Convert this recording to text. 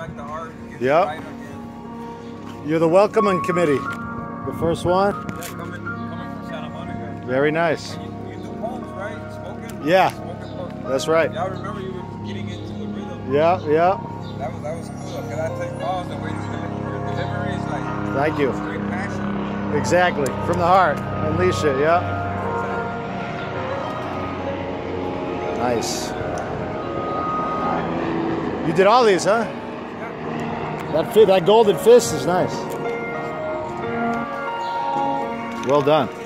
back heart. Get Yep. You're the welcoming committee. The first one. Yeah, coming, coming from Santa Monica. Very nice. You, you do poems, right? Spoken? Yeah. Spoken. That's right. Yeah, I remember you were getting into the rhythm. Yeah, yeah. That was that was cool. I take balls oh, the way you deliver your delivery like Thank you. straight passion. Exactly. From the heart. Unleash it. Yeah. Nice. You did all these, huh? That that golden fist is nice. Well done.